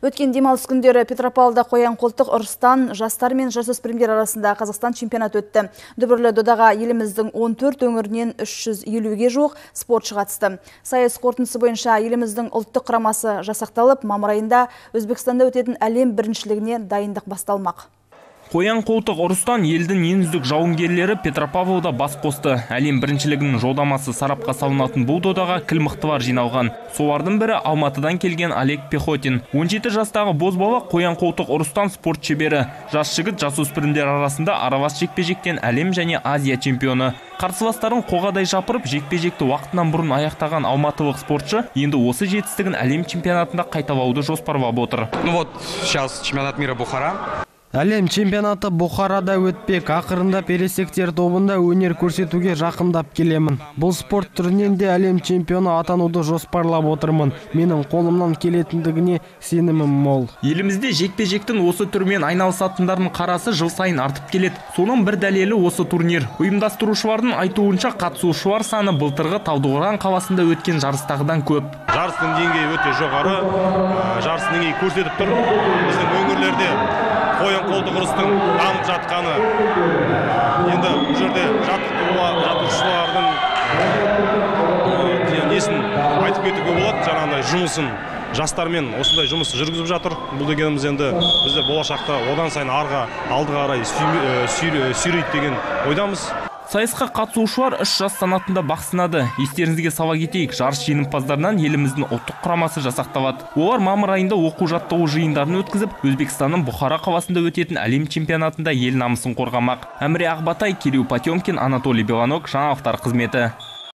Өткен демалыс күндері Петропавлда қоян қолтық ұрыстан жастар мен жасөспірімдер арасында Қазақстан чемпионат өтті. Дүбірлі додаға еліміздің 14 өңірінен 350-ге жуық спортшы қатысты. Сайыс қорытындысы бойынша еліміздің ұлттық құрамасы жасақталып, мамыр айында Өзбекстанда өтетін әлем біріншілігіне дайындық басталмақ. Қоян қолтық ұрыстан елдің ең үздік жауынгерлері Петропавлда бас қосты. Әлем біріншілігінің жолдамасы сарапқа салынатын бұл додаға кіл мықты бар жиналған. Солардың бірі Алматыдан келген Олег Пехотин. 17 жастағы бозбала қоян қолтық ұрыстан спорт шебері. Жас жігіт жасөспірімдер арасында аралас жекпе-жектен әлем және Азия чемпионы. Қарсыластарын қоғадай жапырып, жекпе-жекті уақытынан бұрын аяқтаған алматылық спортшы енді осы жетістігін әлем чемпионатында қайталауды жоспарлап отыр. Ну вот, сейчас чемпионат мира Бухара. Әлем чемпионаты Бұхарада өтпек. Ақырында пересектер тобында өнер көрсетуге жақындап келемін. Бұл спорт түрінен де әлем чемпионы атануды жоспарлап отырмын. Менің қолымнан келетіндігіне сенімім мол. Елімізде жекпе-жектің осы түрмен айналысатындардың қарасы жыл сайын артып келеді. Соның бір дәлелі осы турнир. Ұйымдастырушылардың айтуынша қатысушылар саны былтырғы Талдықорған қаласында өткен жарыстағыдан көп. Жарыстың деңгейі өте жоғары. Жарыстың деңгейі көрсетіп тұр. Біздің өңірлерде қоян қолтық ұрыстың дамып жатқаны енді бұл жерде жаттықтырушылардың несін айтып кетуге болады жаңағындай жұмысын жастармен осындай жұмыс жүргізіп жатыр бұл дегеніміз енді бізде болашақта одан сайын арға алдыға қарай сүйрейді деген ойдамыз Сайысқа қатысушылар үш жас санатында бақ сынады. Естеріңізге сала кетейік, жарыс жеңімпаздарынан еліміздің ұлттық құрамасы жасақталады. Олар мамыр айында оқу жаттығу жиындарын өткізіп, Өзбекстанның Бұхара қаласында өтетін әлем чемпионатында ел намысын қорғамақ. Әміре Ақбатай, Кирилл Потемкин, Анатолий Беланок, жаңалықтар қызметі.